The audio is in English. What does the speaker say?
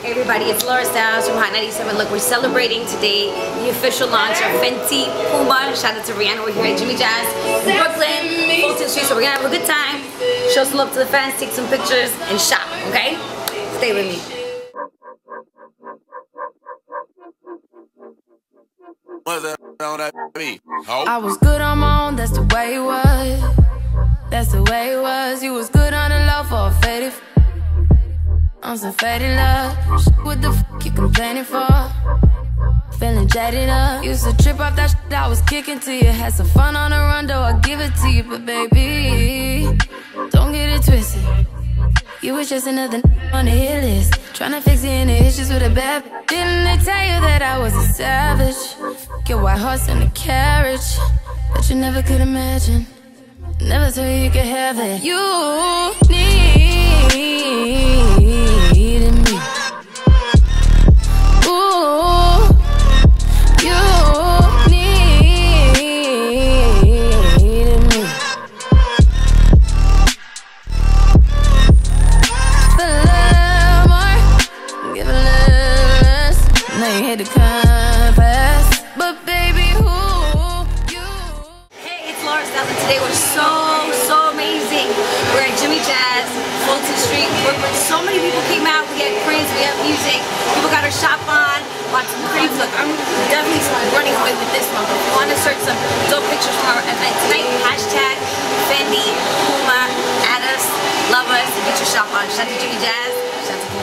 Hey everybody, it's Laura Stylez from Hot 97. Look, we're celebrating today the official launch of Fenty Puma. Shout out to Rihanna. We're here at Jimmy Jazz in Brooklyn, Fulton Street. So we're gonna have a good time, show some love to the fans, take some pictures, and shop, okay? Stay with me. I was good on my own, that's the way it was. That's the way it was. You was good on the low for a faded. On some faded love. What the fuck you complaining for? Feeling jaded up. Used to trip off that shit I was kicking to you. Had some fun on the run, though I give it to you. But baby, don't get it twisted. You was just another on the hit list. Tryna fix any issues with a bad Didn't they tell you that I was a savage? Get white horse in a carriage. But you never could imagine. Never thought you could have it. You hit the compass. But baby, who you? Hey, it's Laura Stylez, and today we're so, so amazing. We're at Jimmy Jazz, Fulton Street, Brooklyn. So many people came out. We had prints, we have music. People got our shop on. Lots of creams. Look, I'm definitely running away with this one. But if you want to search some dope pictures from our event tonight, hashtag Fenty, Puma, add us, love us, and get your shop on. Shout out to Jimmy Jazz.